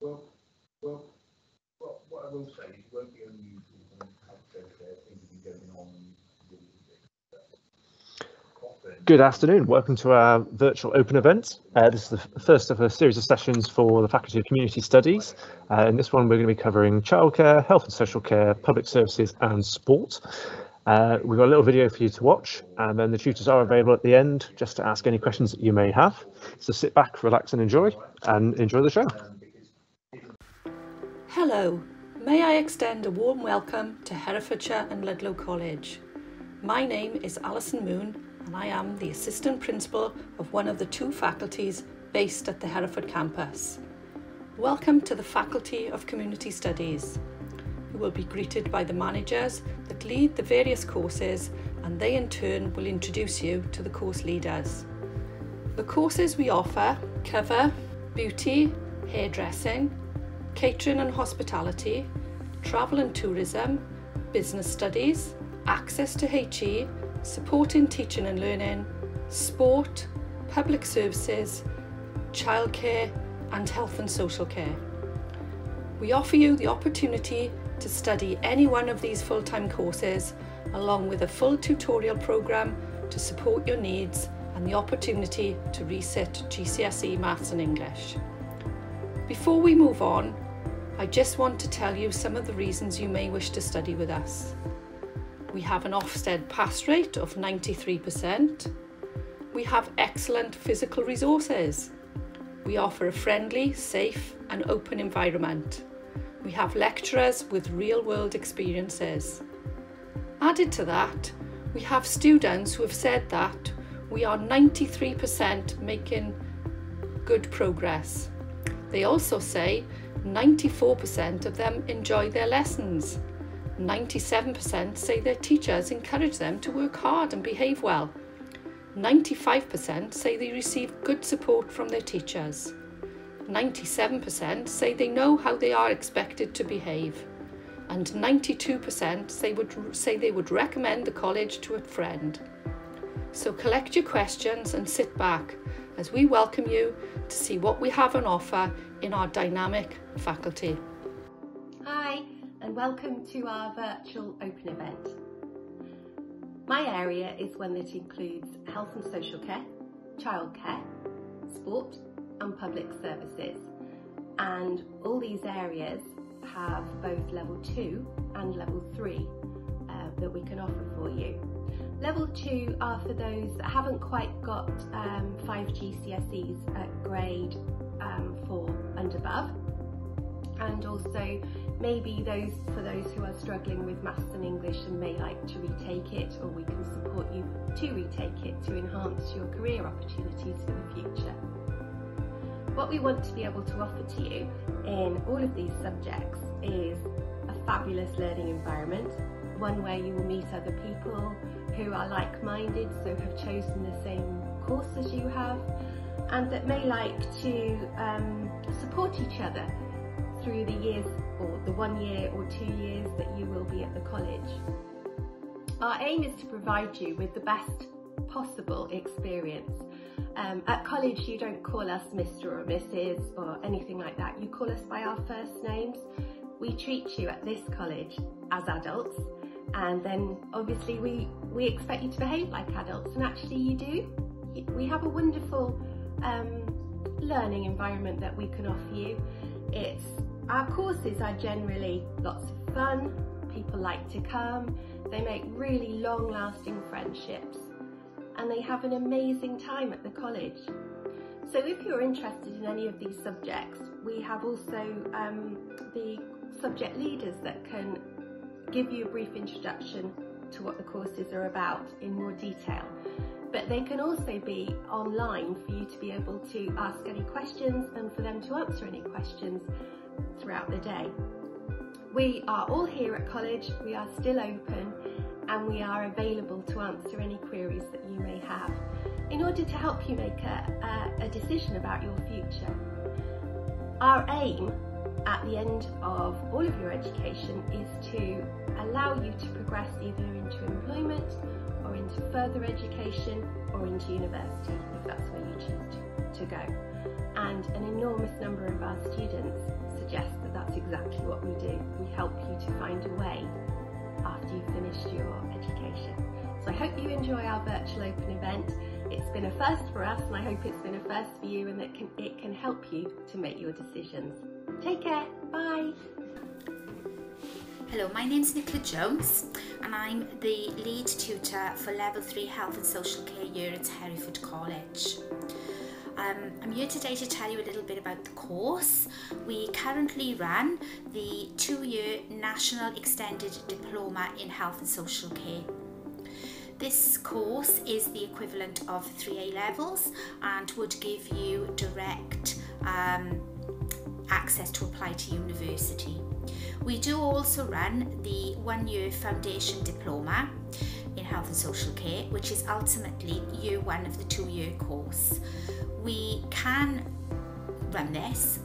Well, well, what, what I will say is it won't be unusual for them to have social things going on Good afternoon. Welcome to our virtual open event. Uh, this is the first of a series of sessions for the Faculty of Community Studies. Uh, in this one, we're going to be covering childcare, health and social care, public services and sport. Uh, we've got a little video for you to watch and then the tutors are available at the end just to ask any questions that you may have. So sit back, relax and enjoy and enjoy the show. Hello, may I extend a warm welcome to Herefordshire and Ludlow College. My name is Alison Moon and I am the Assistant Principal of one of the two faculties based at the Hereford campus. Welcome to the Faculty of Community Studies. You will be greeted by the managers that lead the various courses and they in turn will introduce you to the course leaders. The courses we offer cover beauty, hairdressing, catering and hospitality, travel and tourism, business studies, access to HE, supporting teaching and learning, sport, public services, childcare and health and social care. We offer you the opportunity to study any one of these full-time courses along with a full tutorial programme to support your needs and the opportunity to resit GCSE Maths and English. Before we move on, I just want to tell you some of the reasons you may wish to study with us. We have an Ofsted pass rate of 93%. We have excellent physical resources. We offer a friendly, safe and open environment. We have lecturers with real world experiences. Added to that, we have students who have said that we are 93% making good progress. They also say 94% of them enjoy their lessons 97% say their teachers encourage them to work hard and behave well. 95% say they receive good support from their teachers. 97% say they know how they are expected to behave. And 92% say, would, say they would recommend the college to a friend. So collect your questions and sit back as we welcome you to see what we have on offer in our dynamic faculty Hi and welcome to our virtual open event. My area is one that includes health and social care, childcare, sport and public services and all these areas have both level 2 and level 3 uh, that we can offer for you. Level 2 are for those that haven't quite got um, 5 GCSEs at grade um, 4 and above and also maybe those for those who are struggling with maths and English and may like to retake it or we can support you to retake it to enhance your career opportunities for the future. What we want to be able to offer to you in all of these subjects is a fabulous learning environment, one where you will meet other people who are like-minded, so have chosen the same course as you have, and that may like to um, support each other through the years or the one year or two years that you will be at the college. Our aim is to provide you with the best possible experience. Um, at college you don't call us Mr or Mrs or anything like that, you call us by our first names. We treat you at this college as adults and then obviously we, we expect you to behave like adults and actually you do. We have a wonderful um, learning environment that we can offer you. It's our courses are generally lots of fun, people like to come, they make really long lasting friendships and they have an amazing time at the college. So if you're interested in any of these subjects, we have also um, the subject leaders that can give you a brief introduction to what the courses are about in more detail. But they can also be online for you to be able to ask any questions and for them to answer any questions throughout the day. We are all here at college, we are still open and we are available to answer any queries that you may have in order to help you make a, a, a decision about your future. Our aim at the end of all of your education is to allow you to progress either into employment or into further education or into university if that's where you choose to, to go. And an enormous number of our students suggest that that's exactly what we do. We help you to find a way after you've finished your education. So I hope you enjoy our virtual open event. It's been a first for us and I hope it's been a first for you and that can, it can help you to make your decisions. Take care, bye. Hello, my name is Nicola Jones and I'm the lead tutor for Level 3 Health and Social Care year at Hereford College. Um, I'm here today to tell you a little bit about the course. We currently run the two-year National Extended Diploma in Health and Social Care. This course is the equivalent of 3A levels and would give you direct um, access to apply to university. We do also run the one-year foundation diploma in health and social care, which is ultimately year one of the two-year course we can run this,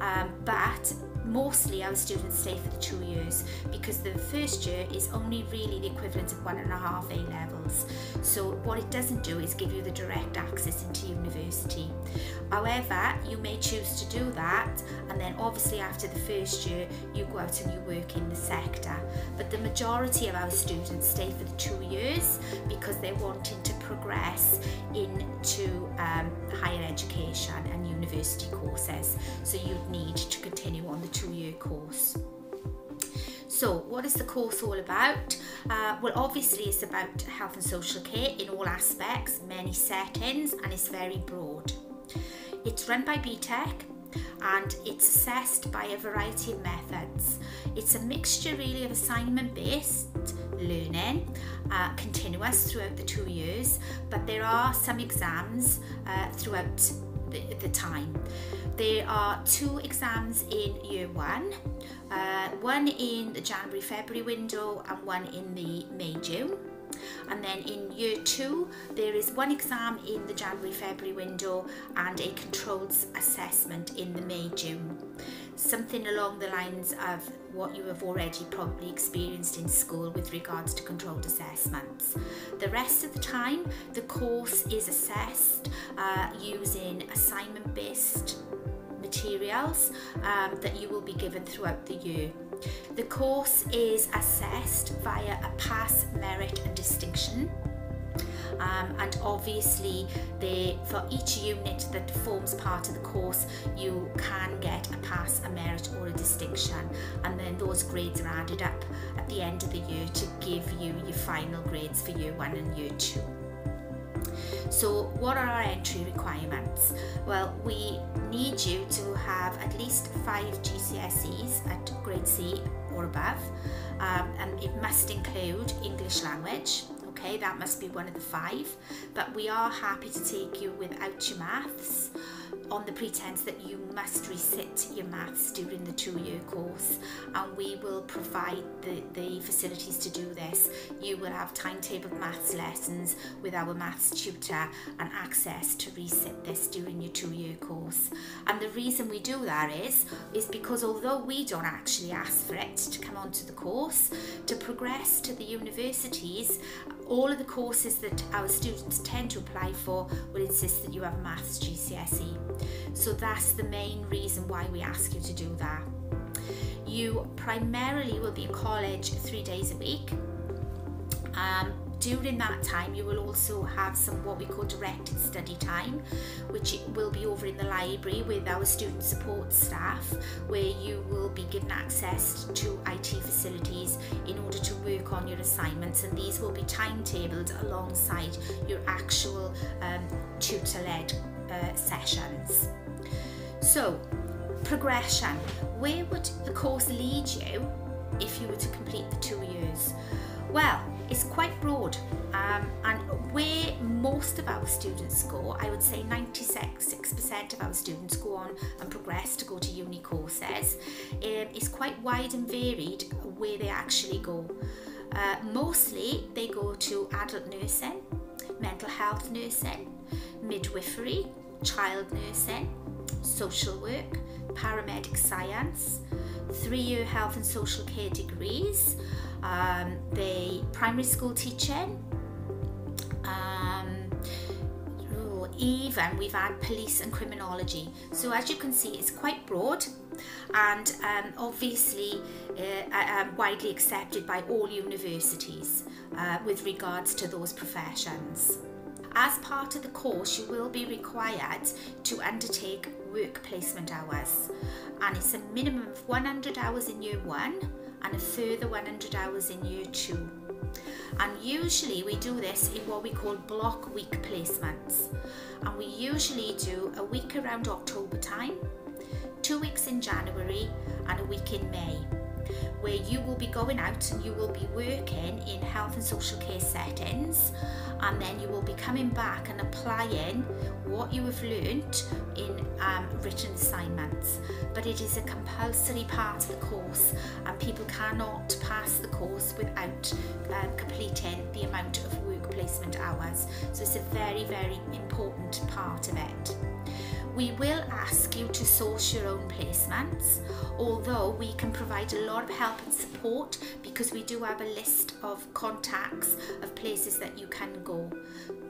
um, but mostly our students stay for the two years because the first year is only really the equivalent of one and a half A levels. So what it doesn't do is give you the direct access into university. However, you may choose to do that and then obviously after the first year you go out and you work in the sector. But the majority of our students stay for the two years because they're wanting to progress into um, higher education and university courses. So you'd need to continue So what is the course all about? Uh, well obviously it's about health and social care in all aspects, many settings and it's very broad. It's run by BTEC and it's assessed by a variety of methods. It's a mixture really of assignment based learning, uh, continuous throughout the two years, but there are some exams uh, throughout the, the, time. There are two exams in year one, uh, one in the January February window and one in the May June. And then in year two, there is one exam in the January February window and a controlled assessment in the May June. Something along the lines of what you have already probably experienced in school with regards to controlled assessments. The rest of the time, the course is assessed uh, using assignment based materials um, that you will be given throughout the year. The course is assessed via a pass, merit and distinction. Um, and obviously they, for each unit that forms part of the course you can get a pass, a merit or a distinction and then those grades are added up at the end of the year to give you your final grades for year one and year two. So what are our entry requirements? Well, we need you to have at least five GCSEs at grade C or above, um, and it must include English language, okay, that must be one of the five, but we are happy to take you without your maths on the pretense that you must resit your maths during the two-year course and we will provide the, the facilities to do this. You will have timetabled maths lessons with our maths tutor and access to resit this during your two-year course. And the reason we do that is, is because although we don't actually ask for it to come onto the course, to progress to the universities, all of the courses that our students tend to apply for will insist that you have maths GCSE. So that's the main reason why we ask you to do that. You primarily will be in college three days a week. Um, during that time you will also have some what we call directed study time which will be over in the library with our student support staff where you will be given access to IT facilities in order to work on your assignments and these will be timetabled alongside your actual um, tutor-led uh, sessions. So progression, where would the course lead you if you were to complete the two years? Well, it's quite broad um, and where most of our students go, I would say 96% of our students go on and progress to go to uni courses. Um, it's quite wide and varied where they actually go. Uh, mostly they go to adult nursing, mental health nursing, midwifery, child nursing, social work, paramedic science, three-year health and social care degrees, um, the primary school teaching, um, even we've had police and criminology. So as you can see, it's quite broad and um, obviously uh, um, widely accepted by all universities uh, with regards to those professions. As part of the course, you will be required to undertake work placement hours, and it's a minimum of 100 hours in year one and a further 100 hours in year two. And usually we do this in what we call block week placements. And we usually do a week around October time, two weeks in January, and a week in May where you will be going out and you will be working in health and social care settings. And then you will be coming back and applying what you have learnt in um, written assignments. But it is a compulsory part of the course and people cannot pass the course without um, completing the amount of work placement hours. So it's a very very important part of it. We will ask you to source your own placements, although we can provide a lot of help and support because we do have a list of contacts of places that you can go.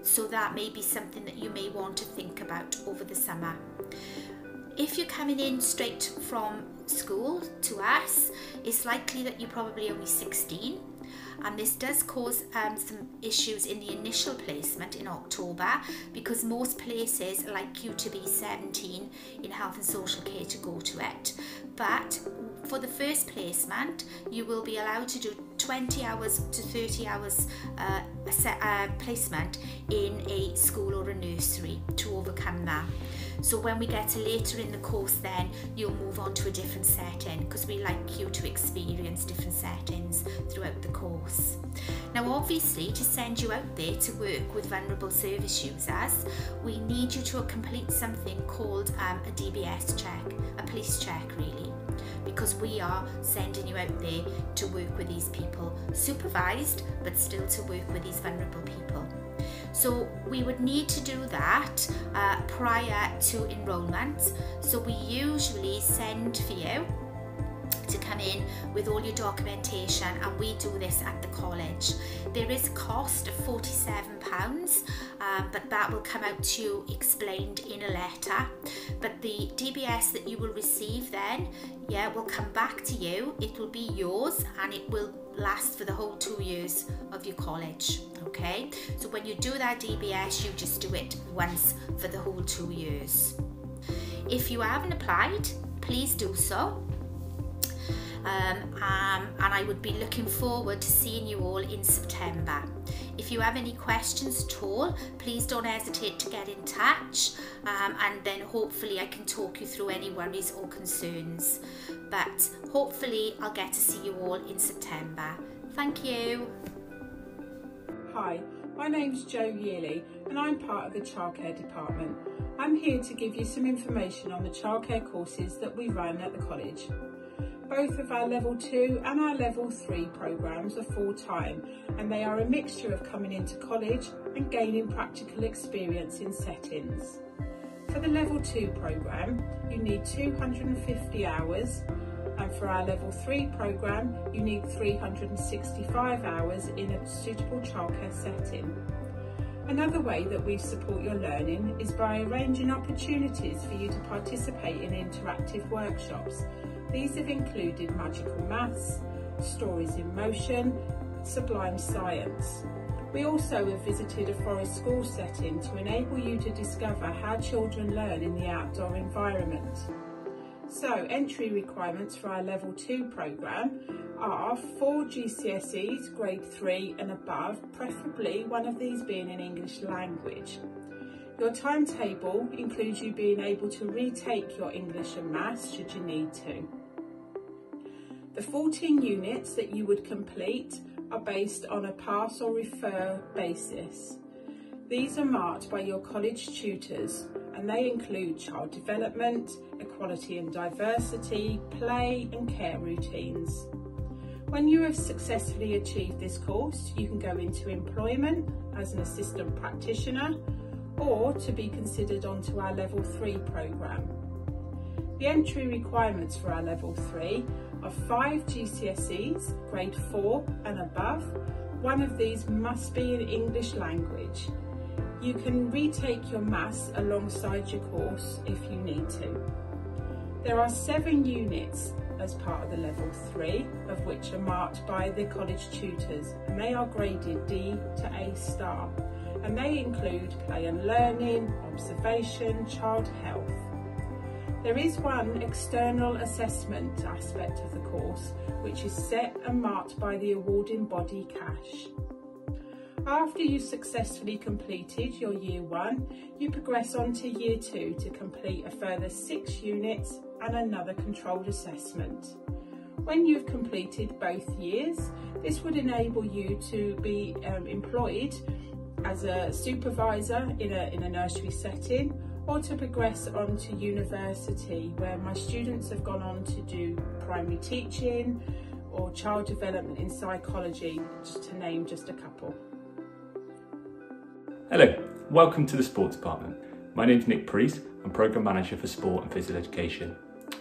So that may be something that you may want to think about over the summer. If you're coming in straight from school to us, it's likely that you're probably only 16 and this does cause um, some issues in the initial placement in October because most places like you to be 17 in health and social care to go to it but for the first placement you will be allowed to do 20 hours to 30 hours uh, uh, placement in a school or a nursery to overcome that. So when we get to later in the course then you'll move on to a different setting because we like you to experience different settings throughout the course. Now obviously to send you out there to work with vulnerable service users we need you to complete something called um, a DBS check, a police check really because we are sending you out there to work with these people, supervised, but still to work with these vulnerable people. So we would need to do that uh, prior to enrolment. So we usually send for you to come in with all your documentation and we do this at the college. There is a cost of £47 um, but that will come out to you explained in a letter but the DBS that you will receive then yeah will come back to you it will be yours and it will last for the whole two years of your college okay so when you do that DBS you just do it once for the whole two years if you haven't applied please do so um, um, and I would be looking forward to seeing you all in September. If you have any questions at all, please don't hesitate to get in touch um, and then hopefully I can talk you through any worries or concerns. But hopefully I'll get to see you all in September. Thank you. Hi, my name's Jo Yearley and I'm part of the childcare department. I'm here to give you some information on the childcare courses that we run at the college. Both of our level 2 and our level 3 programmes are full-time and they are a mixture of coming into college and gaining practical experience in settings. For the level 2 programme you need 250 hours and for our level 3 programme you need 365 hours in a suitable childcare setting. Another way that we support your learning is by arranging opportunities for you to participate in interactive workshops these have included magical maths, stories in motion, sublime science. We also have visited a forest school setting to enable you to discover how children learn in the outdoor environment. So entry requirements for our level 2 programme are 4 GCSEs, grade 3 and above, preferably one of these being in English language. Your timetable includes you being able to retake your English and Maths should you need to. The 14 units that you would complete are based on a pass or refer basis. These are marked by your college tutors and they include child development, equality and diversity, play and care routines. When you have successfully achieved this course, you can go into employment as an assistant practitioner or to be considered onto our level 3 programme. The entry requirements for our level 3 of five GCSEs, grade 4 and above. One of these must be in English language. You can retake your maths alongside your course if you need to. There are seven units as part of the level three, of which are marked by the college tutors, and they are graded D to A star, and they include play and learning, observation, child health. There is one external assessment aspect of the course, which is set and marked by the awarding body CACHE. After you've successfully completed your year one, you progress on to year two to complete a further six units and another controlled assessment. When you've completed both years, this would enable you to be um, employed as a supervisor in a, in a nursery setting or to progress on to university where my students have gone on to do primary teaching or child development in psychology, to name just a couple. Hello, welcome to the Sports Department. My name is Nick Priest, I'm Programme Manager for Sport and Physical Education.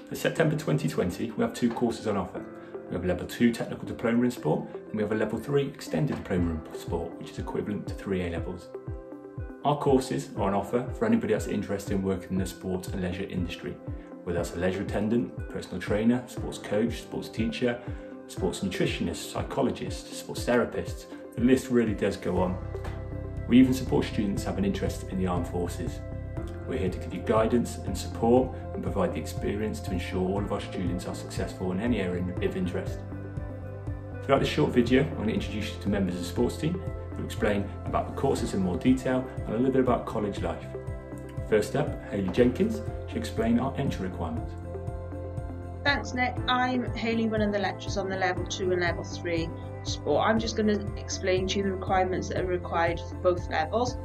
For September 2020, we have two courses on offer. We have a Level 2 Technical Diploma in Sport and we have a Level 3 Extended Diploma in Sport, which is equivalent to 3 A levels. Our courses are on offer for anybody that's interested in working in the sports and leisure industry, whether that's a leisure attendant, personal trainer, sports coach, sports teacher, sports nutritionist, psychologist, sports therapist. The list really does go on. We even support students have an interest in the armed forces. We're here to give you guidance and support and provide the experience to ensure all of our students are successful in any area of interest. Throughout this short video, I'm going to introduce you to members of the sports team explain about the courses in more detail and a little bit about college life. First up, Hayley Jenkins, she'll explain our entry requirements. Thanks, Nick. I'm Hayley, one of the lecturers on the level 2 and level 3 sport. I'm just going to explain to you the requirements that are required for both levels.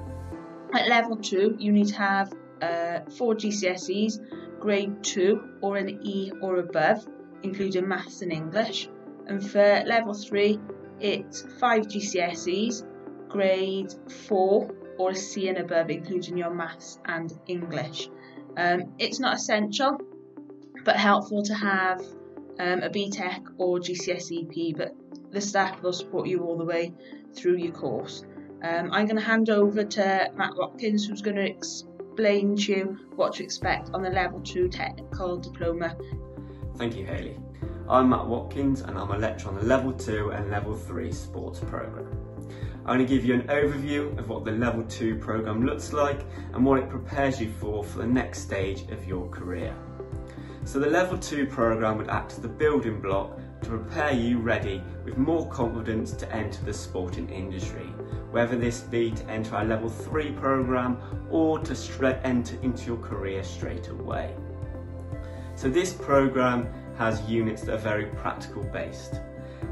At level 2, you need to have uh, 4 GCSEs, grade 2 or an E or above, including maths and English. And for level 3, it's 5 GCSEs, grade 4 or a C and above, including your maths and English. Um, it's not essential, but helpful to have um, a BTEC or GCSE PE, but the staff will support you all the way through your course. Um, I'm going to hand over to Matt Watkins, who's going to explain to you what to expect on the Level 2 Technical Diploma. Thank you, Hayley. I'm Matt Watkins and I'm a lecturer on the Level 2 and Level 3 sports programme. I'm going to give you an overview of what the Level 2 programme looks like and what it prepares you for for the next stage of your career. So the Level 2 programme would act as the building block to prepare you ready with more confidence to enter the sporting industry, whether this be to enter our Level 3 programme or to enter into your career straight away. So this programme has units that are very practical based.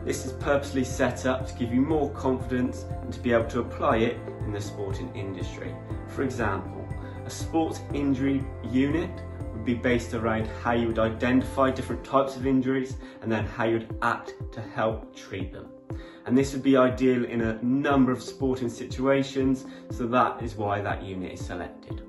This is purposely set up to give you more confidence and to be able to apply it in the sporting industry. For example, a sports injury unit would be based around how you would identify different types of injuries and then how you'd act to help treat them. And this would be ideal in a number of sporting situations, so that is why that unit is selected.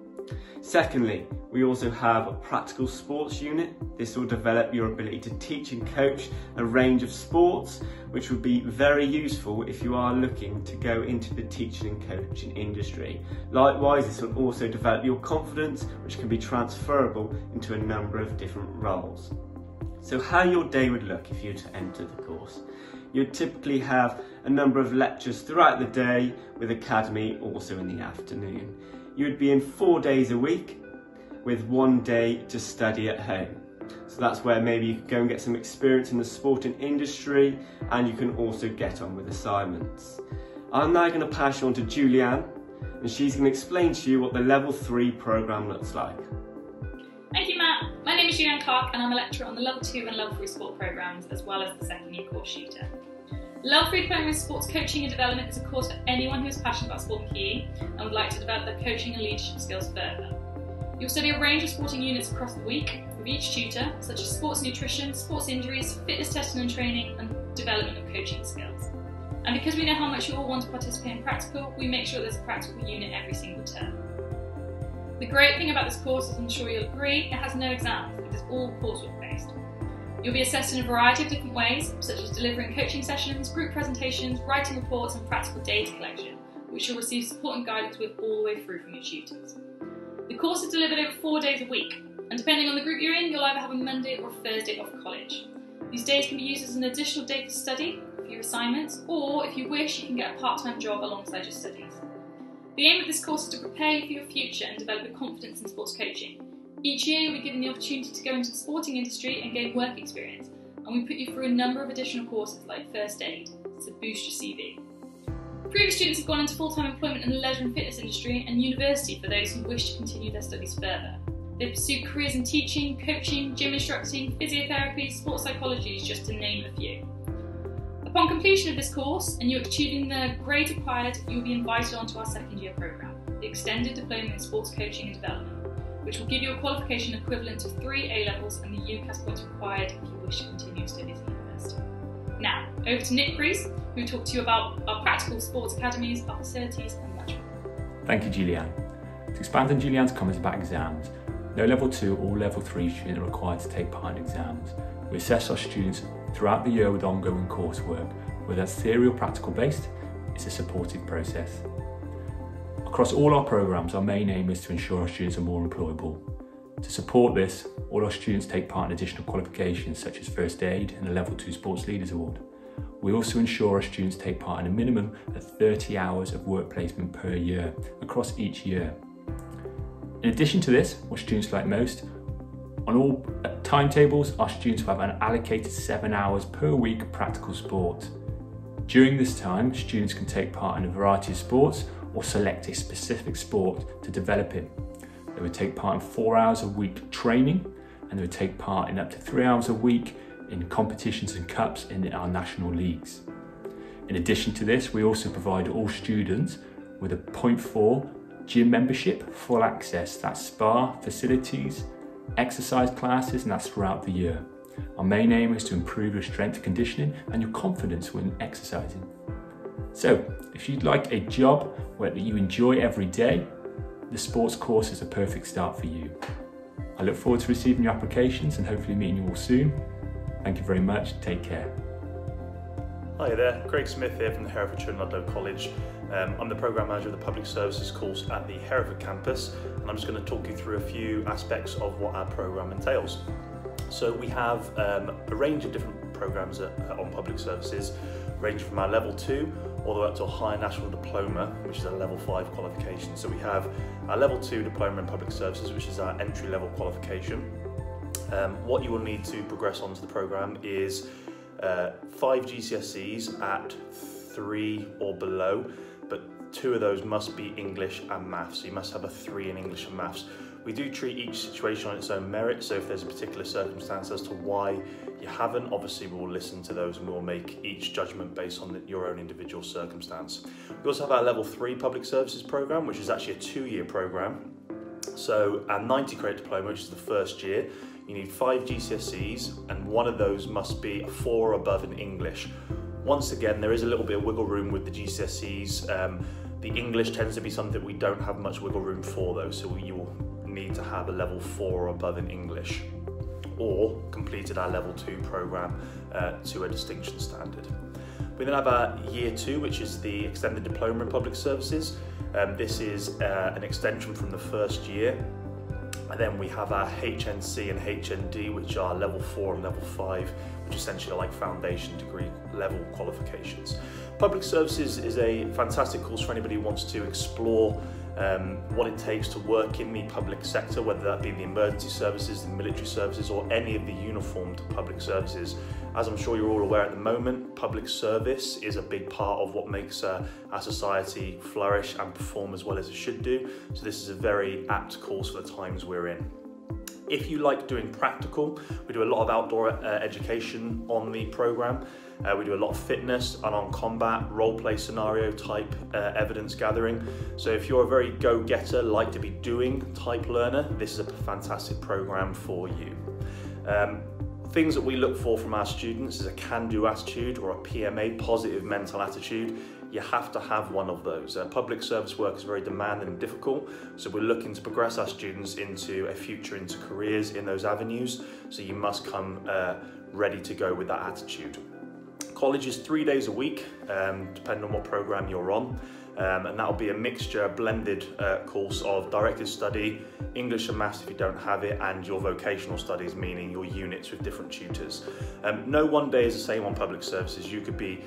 Secondly, we also have a practical sports unit. This will develop your ability to teach and coach a range of sports, which would be very useful if you are looking to go into the teaching and coaching industry. Likewise, this will also develop your confidence, which can be transferable into a number of different roles. So how your day would look if you were to enter the course. You'd typically have a number of lectures throughout the day with academy also in the afternoon you would be in four days a week with one day to study at home. So that's where maybe you could go and get some experience in the sporting industry and you can also get on with assignments. I'm now going to pass you on to Julianne and she's going to explain to you what the level 3 programme looks like. Thank you Matt. My name is Julianne Clark and I'm a lecturer on the level 2 and level 3 sport programmes as well as the second year course tutor. Level 3 Diploma in Sports Coaching and Development is a course for anyone who is passionate about sport and PE and would like to develop their coaching and leadership skills further. You'll study a range of sporting units across the week with each tutor, such as sports nutrition, sports injuries, fitness testing and training, and development of coaching skills. And because we know how much you all want to participate in practical, we make sure there's a practical unit every single term. The great thing about this course is I'm sure you'll agree, it has no exams, it is all coursework based. You'll be assessed in a variety of different ways, such as delivering coaching sessions, group presentations, writing reports, and practical data collection, which you'll receive support and guidance with all the way through from your tutors. The course is delivered over four days a week, And depending on the group you're in, you'll either have a Monday or Thursday off college. These days can be used as an additional day for study for your assignments, or if you wish, you can get a part time job alongside your studies. The aim of this course is to prepare you for your future and develop your confidence in sports coaching. Each year, be given the opportunity to go into the sporting industry and gain work experience, and we put you through a number of additional courses like first aid to boost your CV. Previous students have gone into full time employment in the leisure and fitness industry and university for those who wish to continue their studies further. They pursue careers in teaching, coaching, gym instructing, physiotherapy, sports psychology, just to name a few. Upon completion of this course and you achieving the grade required, you will be invited onto our second year programme, the Extended Diploma in Sports Coaching and Development, which will give you a qualification equivalent to three A levels and the UCAS points required if you wish to continue studies. Now, over to Nick Priest, who will talk to you about our practical sports academies, our facilities, and much more. Thank you, Julianne. To expand on Julianne's comments about exams, no level 2 or level 3 student are required to take part in exams. We assess our students throughout the year with ongoing coursework, whether that's theory or practical based, it's a supportive process. Across all our programmes, our main aim is to ensure our students are more employable. To support this, all our students take part in additional qualifications such as First Aid and a Level 2 Sports Leaders Award. We also ensure our students take part in a minimum of 30 hours of work placement per year across each year. In addition to this, what students like most, on all timetables, our students will have an allocated seven hours per week practical sport. During this time, students can take part in a variety of sports or select a specific sport to develop in. They would take part in four hours a week training and they would take part in up to three hours a week in competitions and cups in our national leagues. In addition to this, we also provide all students with a 0.4 gym membership, full access, that's spa, facilities, exercise classes, and that's throughout the year. Our main aim is to improve your strength conditioning and your confidence when exercising. So, if you'd like a job where you enjoy every day, the sports course is a perfect start for you. I look forward to receiving your applications and hopefully meeting you all soon. Thank you very much. Take care. Hi there, Craig Smith here from the Herefordshire and Ludlow College. Um, I'm the Programme Manager of the Public Services course at the Hereford campus and I'm just going to talk you through a few aspects of what our programme entails. So we have um, a range of different programmes on public services, ranging from our level 2 all the way up to a higher national diploma, which is a level 5 qualification. So we have a level 2 diploma in public services, which is our entry level qualification. Um, what you will need to progress onto the programme is uh, five GCSEs at three or below, but two of those must be English and maths. So you must have a three in English and maths. We do treat each situation on its own merit, so if there's a particular circumstance as to why you haven't, obviously we will listen to those and we'll make each judgment based on your own individual circumstance. We also have our level three public services program, which is actually a two-year program. So our 90 credit diploma, which is the first year, you need five GCSEs and one of those must be a four or above in English. Once again, there is a little bit of wiggle room with the GCSEs. Um, the English tends to be something we don't have much wiggle room for though, so you will need to have a level four or above in English or completed our level two program uh, to a distinction standard. We then have our year two, which is the extended diploma in public services. Um, this is uh, an extension from the first year and then we have our HNC and HND, which are level four and level five, which essentially are like foundation degree level qualifications. Public services is a fantastic course for anybody who wants to explore um, what it takes to work in the public sector, whether that be the emergency services, the military services, or any of the uniformed public services. As I'm sure you're all aware at the moment, public service is a big part of what makes uh, our society flourish and perform as well as it should do. So this is a very apt course for the times we're in. If you like doing practical, we do a lot of outdoor uh, education on the program. Uh, we do a lot of fitness and on combat, role play scenario type uh, evidence gathering. So if you're a very go-getter, like to be doing type learner, this is a fantastic program for you. Um, things that we look for from our students is a can-do attitude or a PMA, positive mental attitude. You have to have one of those. Uh, public service work is very demanding and difficult, so we're looking to progress our students into a future, into careers in those avenues, so you must come uh, ready to go with that attitude. College is three days a week, um, depending on what program you're on. Um, and that'll be a mixture, blended uh, course of directed study, English and maths if you don't have it, and your vocational studies, meaning your units with different tutors. Um, no one day is the same on public services. You could be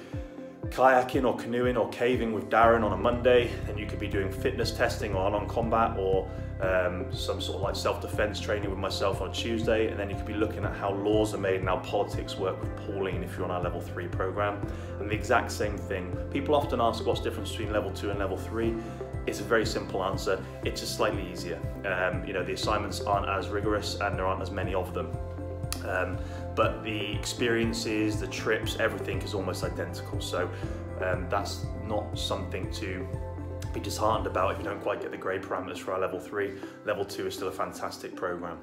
kayaking or canoeing or caving with Darren on a Monday, and you could be doing fitness testing or on combat or um, some sort of like self-defense training with myself on Tuesday, and then you could be looking at how laws are made and how politics work with Pauline if you're on our level three program. And the exact same thing. People often ask what's the difference between level two and level three. It's a very simple answer. It's just slightly easier. Um, you know, the assignments aren't as rigorous and there aren't as many of them. Um, but the experiences, the trips, everything is almost identical. So um, that's not something to be disheartened about if you don't quite get the grade parameters for our level three. Level two is still a fantastic program.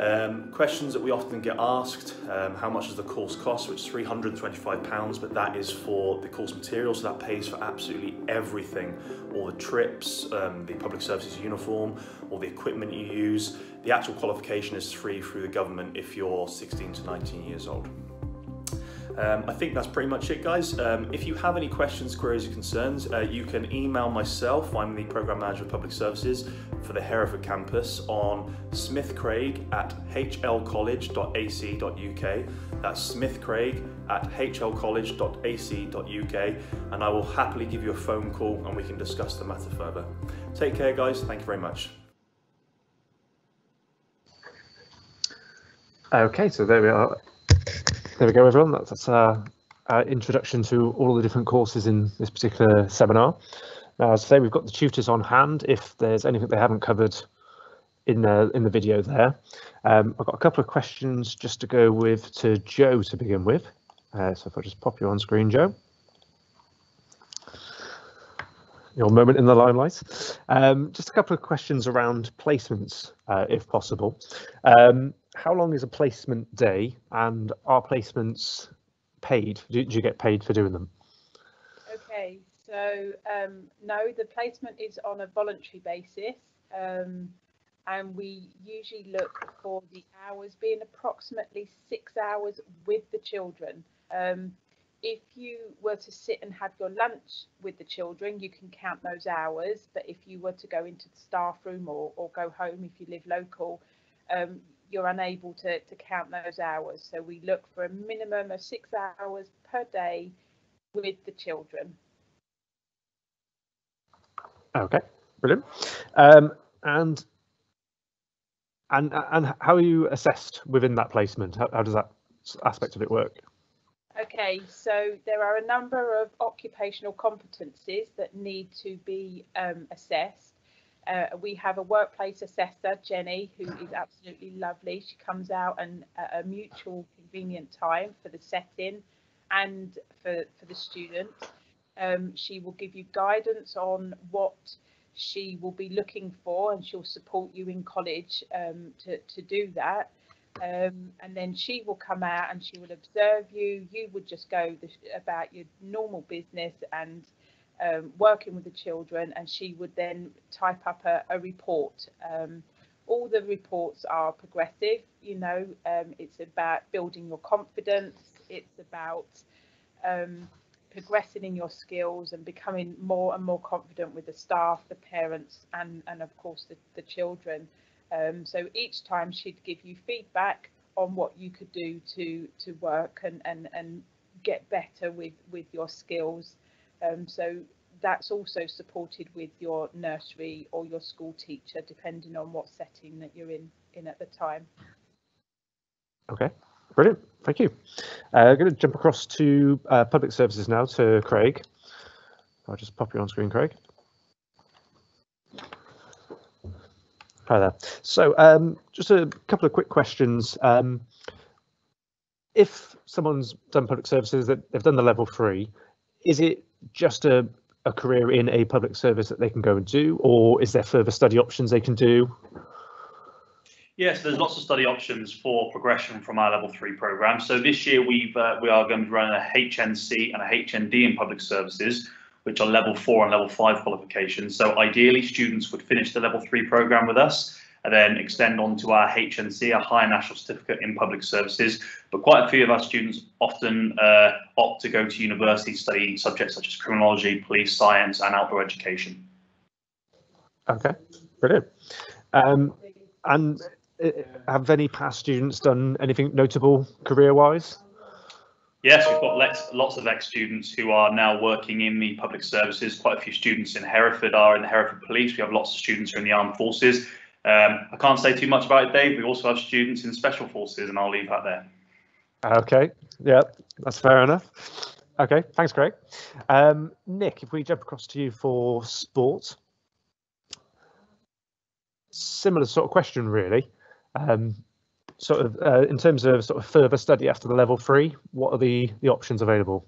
Um, questions that we often get asked, um, how much does the course cost, which is £325, but that is for the course material, so that pays for absolutely everything. All the trips, um, the public services uniform, all the equipment you use. The actual qualification is free through the government if you're 16 to 19 years old. Um, I think that's pretty much it, guys. Um, if you have any questions, queries, or concerns, uh, you can email myself. I'm the Programme Manager of Public Services for the Hereford campus on smithcraig at hlcollege.ac.uk. That's smithcraig at hlcollege.ac.uk, and I will happily give you a phone call and we can discuss the matter further. Take care, guys. Thank you very much. Okay, so there we are. There we go, everyone. That's, that's introduction to all the different courses in this particular seminar. Now, as I say, we've got the tutors on hand if there's anything they haven't covered in the in the video there. Um, I've got a couple of questions just to go with to Jo to begin with. Uh, so if I just pop you on screen, Jo. Your moment in the limelight. Um, just a couple of questions around placements, uh, if possible. Um, how long is a placement day and are placements paid? Do, do you get paid for doing them? Okay, so um, no, the placement is on a voluntary basis. Um, and we usually look for the hours being approximately six hours with the children. Um, if you were to sit and have your lunch with the children, you can count those hours. But if you were to go into the staff room or, or go home if you live local, um, you're unable to, to count those hours. So we look for a minimum of six hours per day with the children. Okay, brilliant. Um, and and and how are you assessed within that placement? How, how does that aspect of it work? Okay, so there are a number of occupational competencies that need to be um, assessed. Uh, we have a workplace assessor, Jenny, who is absolutely lovely. She comes out and at a mutual convenient time for the setting and for, for the student. Um, she will give you guidance on what she will be looking for and she'll support you in college um, to, to do that. Um, and then she will come out and she will observe you. You would just go the, about your normal business and um, working with the children, and she would then type up a, a report. Um, all the reports are progressive, you know, um, it's about building your confidence, it's about um, progressing in your skills and becoming more and more confident with the staff, the parents, and, and of course the, the children. Um, so each time she'd give you feedback on what you could do to to work and and and get better with with your skills. Um, so that's also supported with your nursery or your school teacher, depending on what setting that you're in in at the time. Okay, brilliant. Thank you. Uh, I'm going to jump across to uh, public services now to Craig. I'll just pop you on screen, Craig. Hi there. So um, just a couple of quick questions. Um, if someone's done public services, that they've done the level three, is it just a, a career in a public service that they can go and do, or is there further study options they can do? Yes, there's lots of study options for progression from our level three program. So this year we've uh, we are going to running a HNC and a HND in public services, which are level four and level five qualifications. So ideally, students would finish the level three program with us and then extend on to our HNC, a High National Certificate in Public Services. But quite a few of our students often uh, opt to go to university to study subjects such as criminology, police science, and outdoor education. Okay, brilliant. Um, and uh, have any past students done anything notable career-wise? Yes, we've got lots, lots of ex-students who are now working in the public services. Quite a few students in Hereford are in the Hereford Police. We have lots of students who are in the armed forces. Um, I can't say too much about it, Dave. We also have students in special forces, and I'll leave that there. Okay, yeah, that's fair enough. Okay, thanks, Craig. Um, Nick, if we jump across to you for sport, similar sort of question, really. Um, sort of uh, in terms of sort of further study after the level three, what are the the options available?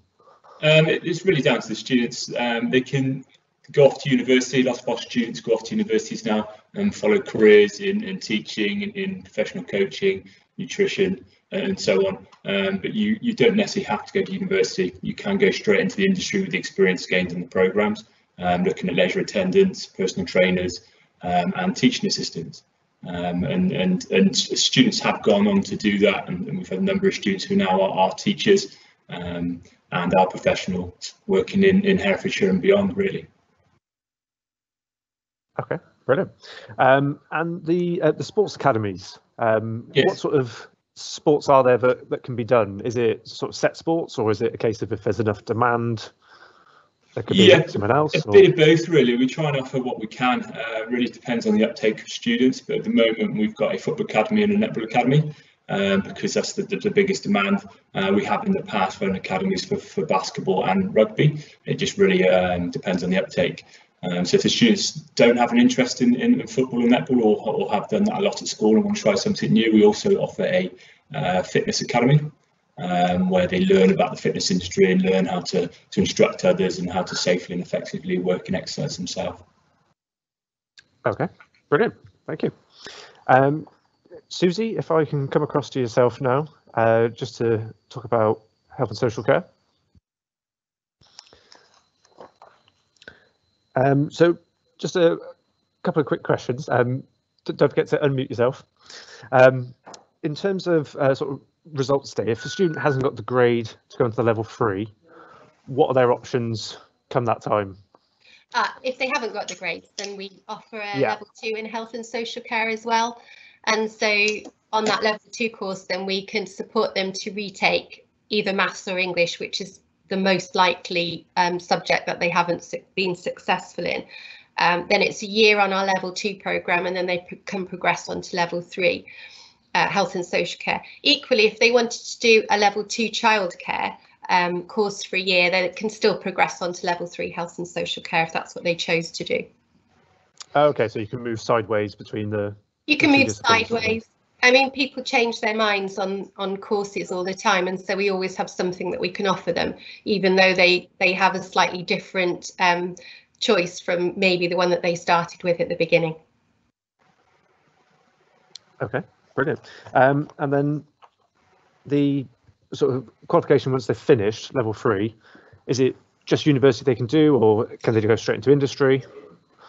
Um, it, it's really down to the students. Um, they can go off to university. Lots of our students go off to universities now and follow careers in, in teaching, in, in professional coaching, nutrition, and so on. Um, but you you don't necessarily have to go to university. You can go straight into the industry with the experience gained in the programs. Um, looking at leisure attendants, personal trainers, um, and teaching assistants. Um, and, and, and students have gone on to do that, and, and we've had a number of students who now are, are teachers um, and are professionals working in, in Herefordshire and beyond, really. Okay, brilliant. Um, and the uh, the sports academies, um, Yes. what sort of sports are there that, that can be done? Is it sort of set sports, or is it a case of if there's enough demand, there could be Yeah, someone else? A or- bit of both, really. We try and offer what we can. Uh, really depends on the uptake of students, but at the moment we've got a football academy and a netball academy um, because that's the, the, the biggest demand. Uh, we have in the past run academies for, for basketball and rugby. It just really um, depends on the uptake. Um, so if the students don't have an interest in, in football and netball or, or have done that a lot at school and want to try something new, we also offer a uh, fitness academy um, where they learn about the fitness industry and learn how to, to instruct others and how to safely and effectively work and exercise themselves. Okay, brilliant. Thank you. Um, Susie, if I can come across to yourself now, uh, just to talk about health and social care. Um, so just a couple of quick questions. Um, don't forget to unmute yourself. Um, in terms of uh, sort of results day, if a student hasn't got the grade to go into the level three, what are their options come that time? Uh, if they haven't got the grades, then we offer a Yeah. level two in health and social care as well. And so on that level two course, then we can support them to retake either maths or English, which is the most likely um, subject that they haven't su- been successful in. Um, then it's a year on our level two programme and then they can progress on to level three, uh, health and social care. Equally, if they wanted to do a level two childcare um, course for a year, they can still progress on to level three health and social care if that's what they chose to do. Okay, so you can move sideways between the. You can move sideways. I mean, people change their minds on on courses all the time, and so we always have something that we can offer them, even though they they have a slightly different um, choice from maybe the one that they started with at the beginning. Okay, brilliant. Um, and then the sort of qualification once they're finished, level three, is it just university they can do, or can they go straight into industry?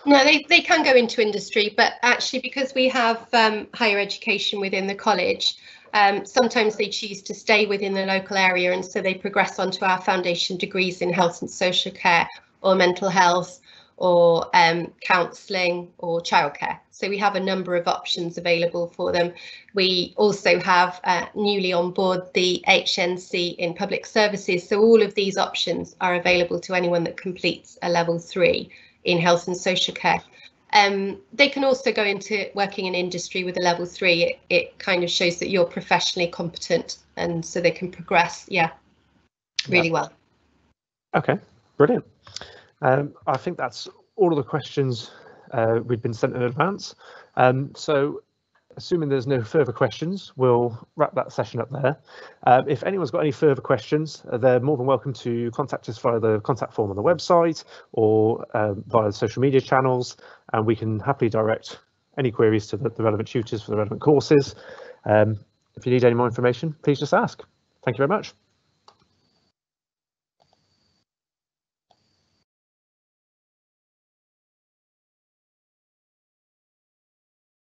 No, they, they can go into industry, but actually because we have um, higher education within the college, um, sometimes they choose to stay within the local area and so they progress onto our foundation degrees in health and social care or mental health or um, counselling or childcare. So we have a number of options available for them. We also have uh, newly on board the HNC in public services. So all of these options are available to anyone that completes a level three in health and social care. Um, they can also go into working in industry with a level three. It, it kind of shows that you're professionally competent and so they can progress, yeah, really Yeah. well. Okay, brilliant. Um, I think that's all of the questions uh, we've been sent in advance. Um, so assuming there's no further questions, we'll wrap that session up there. Um, if anyone's got any further questions, uh, they're more than welcome to contact us via the contact form on the website or um, via the social media channels, and we can happily direct any queries to the, the relevant tutors for the relevant courses. Um, if you need any more information, please just ask. Thank you very much.